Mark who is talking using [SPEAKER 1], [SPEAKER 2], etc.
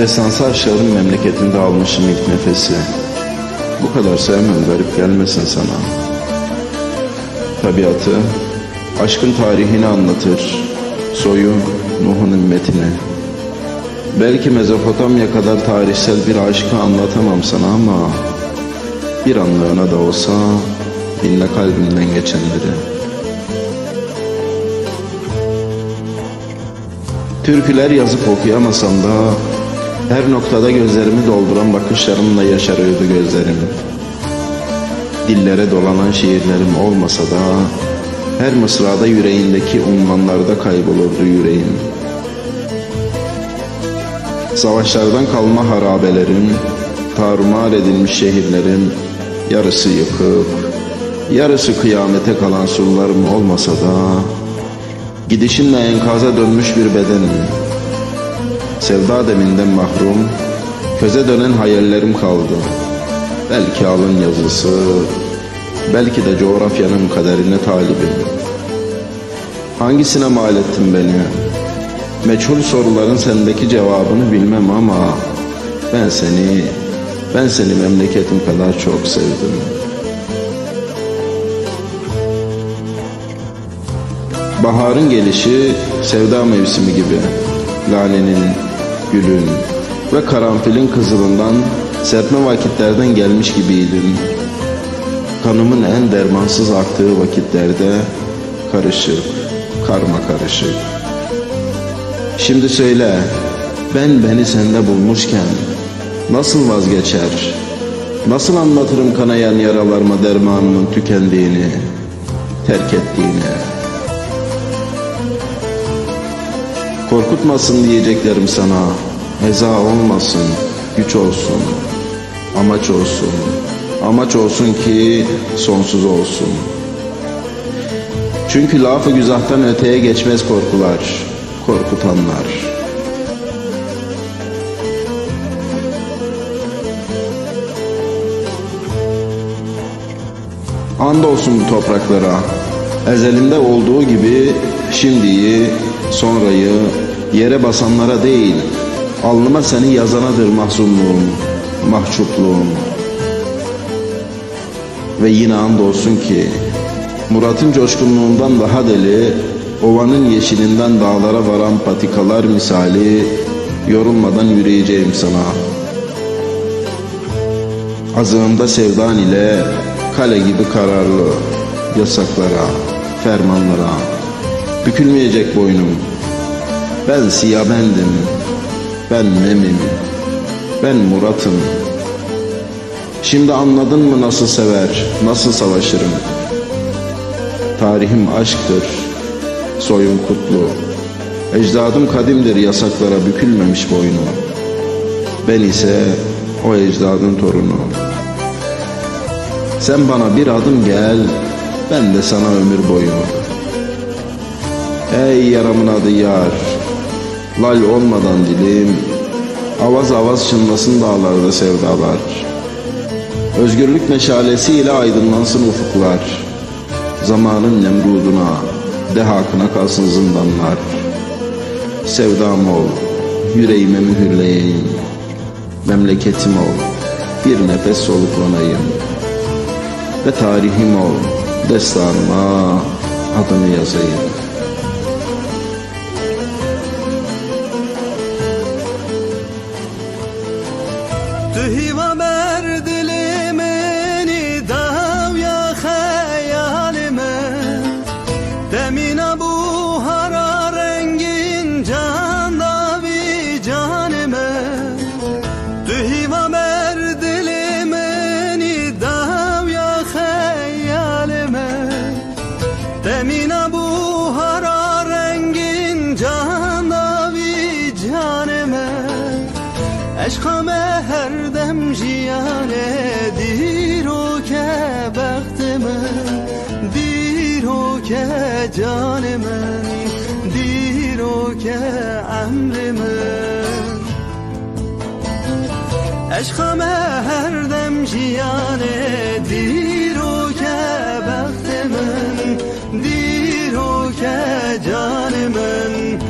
[SPEAKER 1] Destansı aşkların memleketinde almışım ilk nefesi. Bu kadar sevmem garip gelmesin sana. Tabiatı, aşkın tarihini anlatır. Soyu, Nuh'un ümmetini. Belki Mezopotamya kadar tarihsel bir aşkı anlatamam sana ama bir anlığına da olsa dinle kalbimden geçenleri. Türküler yazıp okuyamasam da her noktada gözlerimi dolduran bakışlarımla yaşarıyordu gözlerim. Dillere dolanan şiirlerim olmasa da her mısrada yüreğindeki unvanlarda kaybolurdu yüreğim. Savaşlardan kalma harabelerin, tarumar edilmiş şehirlerin yarısı yıkık, yarısı kıyamete kalan surlarım olmasa da gidişinle enkaza dönmüş bir bedenim. Sevda deminden mahrum, köze dönen hayallerim kaldı. Belki alın yazısı, belki de coğrafyanın kaderine talibim. Hangisine mal ettin beni? Meçhul soruların sendeki cevabını bilmem ama ben seni, ben seni memleketim kadar çok sevdim. Baharın gelişi sevda mevsimi gibi. Lalenin, gülün ve karanfilin kızılından serpme vakitlerden gelmiş gibiydim. Kanımın en dermansız aktığı vakitlerde karışık, karma karışık. Şimdi söyle, ben beni sende bulmuşken nasıl vazgeçer, nasıl anlatırım kanayan yaralarıma dermanımın tükendiğini, terk ettiğini. Korkutmasın diyeceklerim sana, eza olmasın, güç olsun, amaç olsun, amaç olsun ki sonsuz olsun. Çünkü lafı güzahtan öteye geçmez korkular, korkutanlar. Andolsun bu topraklara, ezelinde olduğu gibi şimdiyi, sonrayı yere basanlara değil, alnıma seni yazanadır mahzunluğum, mahcupluğum. Ve yine andolsun ki Murat'ın coşkunluğundan daha deli, ovanın yeşilinden dağlara varan patikalar misali yorulmadan yürüyeceğim sana. Azığımda sevdan ile kale gibi kararlı yasaklara, fermanlara bükülmeyecek boynum. Ben siyah bendim, ben Memim, ben Murat'ım. Şimdi anladın mı nasıl sever, nasıl savaşırım? Tarihim aşktır, soyum kutlu. Ecdadım kadimdir yasaklara bükülmemiş boynu. Ben ise o ecdadın torunu. Sen bana bir adım gel, ben de sana ömür boyu. Ey yaramın adı yar, lal olmadan dilim, avaz avaz çınlasın dağlarda sevdalar. Özgürlük meşalesiyle aydınlansın ufuklar. Zamanın nemruduna, dehakına kalsın zindanlar. Sevdam ol, yüreğime mühürleyeyim. Memleketim ol, bir nefes soluklanayım. Ve tarihim ol, destanıma adını yazayım.
[SPEAKER 2] Tühiva merdilimi dav ya hayalime Demine bu hara rengin can davi canime عشقم هر دم جیانه دیرو که بخت من دیرو که جان من دیرو که امر من عشقم هر دم جیانه دیرو که بخت من دیرو که جان من.